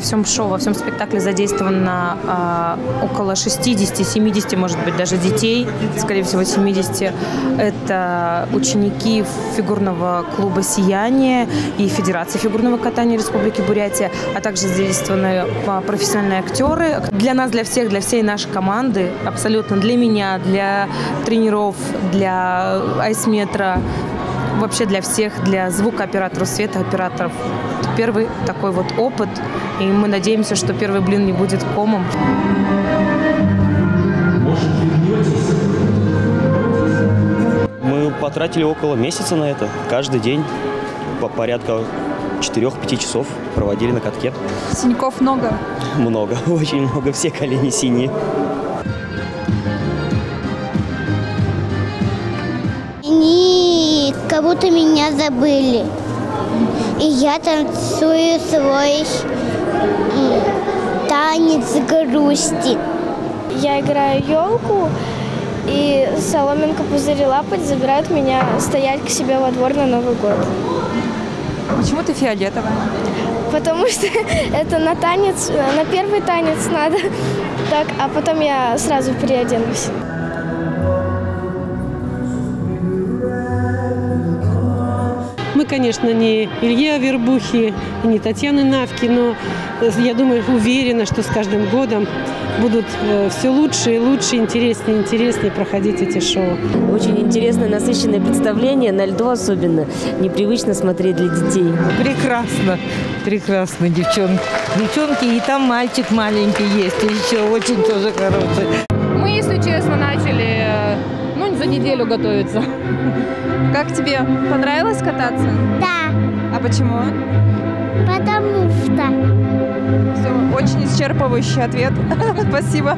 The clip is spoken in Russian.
Во всем шоу, во всем спектакле задействовано а, около 60-70, может быть, даже детей, скорее всего, 70. Это ученики фигурного клуба «Сияние» и Федерации фигурного катания Республики Бурятия, а также задействованы а, профессиональные актеры. Для нас, для всех, для всей нашей команды, абсолютно для меня, для тренеров, для айсметра, вообще для всех, для звукооператоров, светооператоров. Первый такой вот опыт, и мы надеемся, что первый блин не будет комом. Мы потратили около месяца на это. Каждый день по порядка 4-5 часов проводили на катке. Синяков много? Много, очень много. Все колени синие. Как будто меня забыли. И я танцую свой танец грусти. Я играю елку, и соломинка пузырь лапать забирает меня стоять к себе во двор на Новый год. Почему ты фиолетовая? Потому что это на танец, на первый танец надо. Так, а потом я сразу переоденусь. Мы, конечно, не Илья Вербухи и не Татьяны Навки, но э, я думаю, уверена, что с каждым годом будут э, все лучше и лучше, интереснее и интереснее проходить эти шоу. Очень интересное, насыщенное представление, на льду особенно. Непривычно смотреть для детей. Прекрасно, прекрасно, девчонки. Девчонки, и там мальчик маленький есть, и еще очень тоже хороший. Мы, если честно, начали э, за неделю готовиться. Как тебе? Понравилось кататься? Да, А почему? потому что Все, очень исчерпывающий ответ. Спасибо.